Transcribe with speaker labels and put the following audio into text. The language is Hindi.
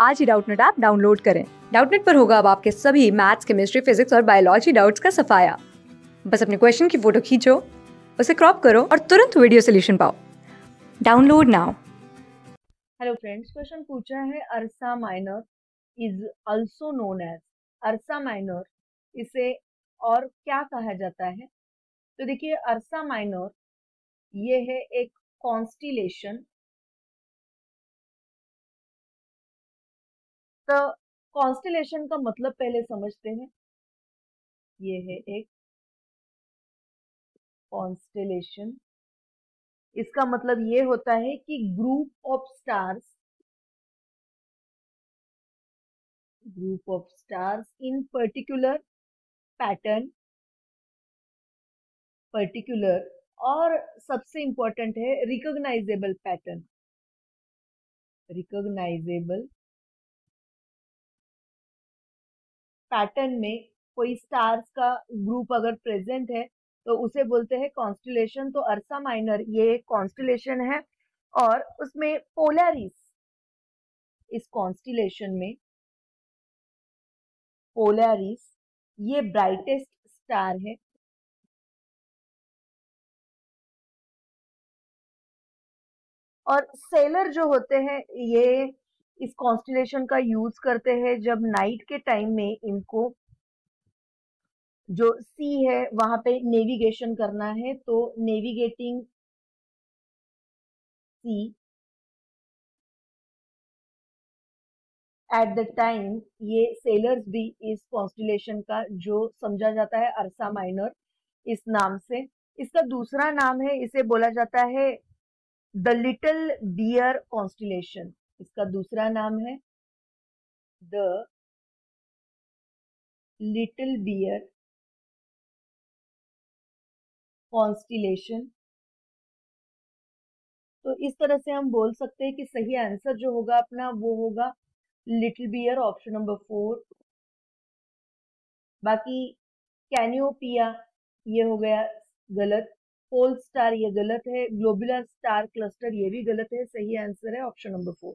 Speaker 1: आज ही डाउटनेट ऐप डाउनलोड करें। डाउटनेट पर होगा अब आपके सभी मैथ्स, केमिस्ट्री, फिजिक्स और बायोलॉजी डाउट्स का सफाया। बस अपने क्वेश्चन की फ़ोटो खींचो, उसे क्रॉप करो और तुरंत वीडियो सोल्यूशन पाओ। Download now.
Speaker 2: Hello friends, question पूछा है Ursa Minor is also known as. Ursa Minor इसे और क्या कहा जाता है? तो देखिए, अरसा माइनर ये है एक कॉन्स्टिलेशन तो कॉन्स्टिलेशन का मतलब पहले समझते हैं। ये है एक कॉन्स्टिलेशन। इसका मतलब ये होता है कि group of stars group of stars in particular pattern particular और सबसे इंपॉर्टेंट है रिकॉग्नाइजेबल पैटर्न रिकॉग्नाइजेबल पैटर्न में कोई स्टार्स का ग्रुप अगर प्रेजेंट है तो उसे बोलते हैं कॉन्स्टिलेशन तो अर्सा माइनर ये कॉन्स्टिलेशन है और उसमें पोलैरिस इस कॉन्स्टिलेशन में पोलैरिस ये ब्राइटेस्ट स्टार है। और सेलर जो होते हैं, ये इस कॉन्स्टिलेशन का यूज़ करते हैं जब नाइट के टाइम में इनको जो सी है, वहाँ पे नेविगेशन करना है तो navigating sea at the time ये सेलर्स भी इस कॉन्स्टिलेशन का जो समझा जाता है अरसा माइनर इस नाम से। इसका दूसरा नाम है, इसे बोला जाता है द लिटिल बियर कॉन्स्टिलेशन इसका दूसरा नाम है द लिटिल बियर कॉन्स्टिलेशन। तो इस तरह से हम बोल सकते हैं कि सही आंसर जो होगा अपना वो होगा little bear option number four. बाकी कैनियोपिया ये हो गया गलत, पोल स्टार ये गलत है, ग्लोबुलर स्टार क्लस्टर ये भी गलत है, सही आंसर है option number four.